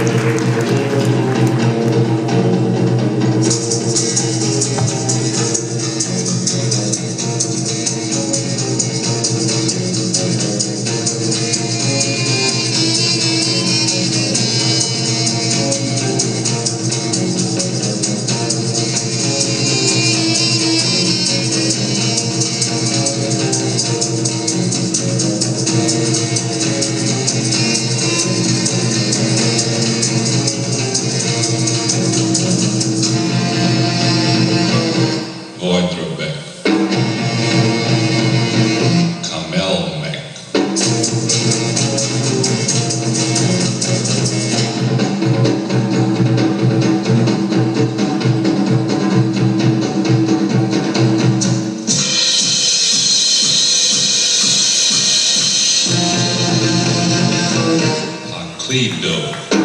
Voidrobeck. Kamelmek. Haklido. Kamelnido.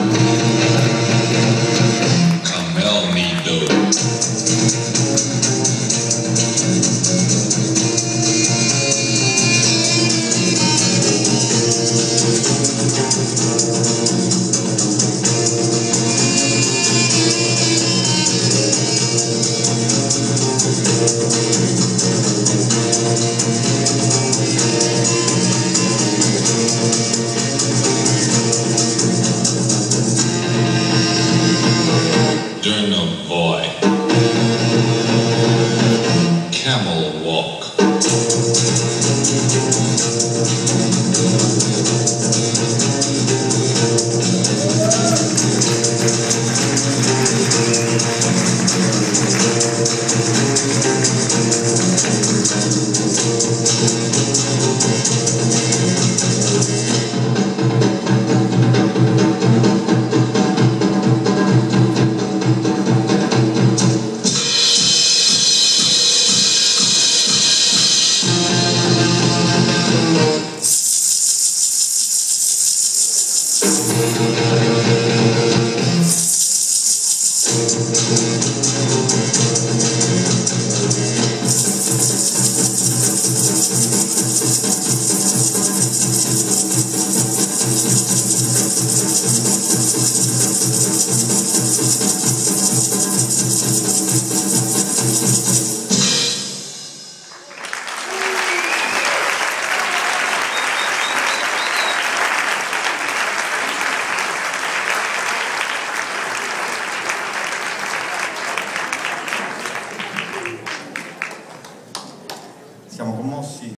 Música